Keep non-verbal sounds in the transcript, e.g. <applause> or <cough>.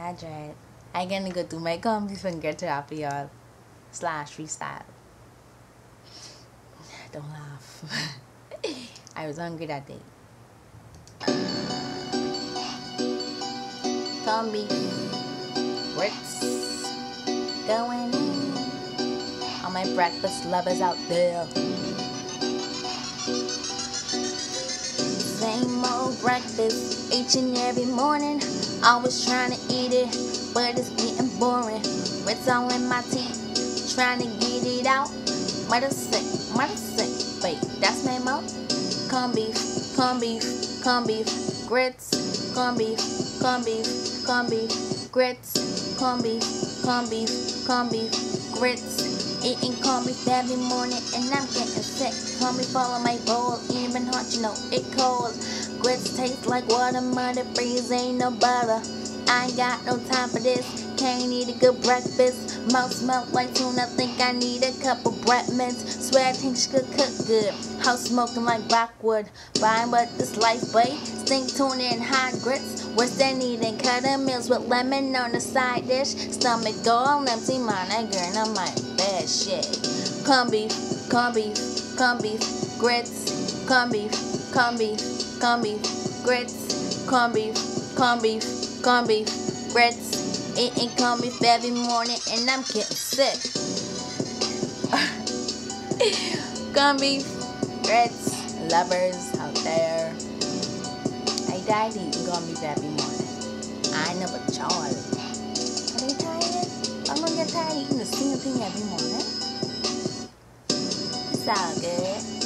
hydrate. I gonna go through my gums and get to for y'all. Slash freestyle. <sighs> Don't laugh. <laughs> I was hungry that day. Beef, grits, going in. All my breakfast lovers out there. Same breakfast each and every morning. Always trying to eat it, but it's getting boring. Grits all in my teeth, trying to get it out. Mother sick, mother sick. Wait, that's my mouth. Corned beef, corned beef, corned beef, grits, corned beef, corned beef, corned beef, grits, corned beef, corned beef, corned beef, grits. Eating corned beef every morning and I'm getting sick. Corned beef all in my bowl, even hot, you know it cold. Grits taste like water, mother freeze, ain't no butter. I ain't got no time for this. Can't eat a good breakfast. Mouth smell like tuna. Think I need a couple bread mints. Swear I think she could cook good. House smoking like backwood. Fine, but this life, boy. Stink tuna and hot grits. Worse than eating cutter meals with lemon on the side dish. Stomach all empty, my nigga, and I'm like, bad shit. Corned beef, corned beef, corned beef, grits, corned beef, corned beef, corned beef, grits, corned beef, corned beef, corned beef, grits. Eating corned beef every morning and I'm getting sick. <laughs> corned beef, grits, lovers out there. I died eating corned beef every morning. I know but y'all. Are they tired? I'm gonna get tired eating the same thing every morning. It's all good.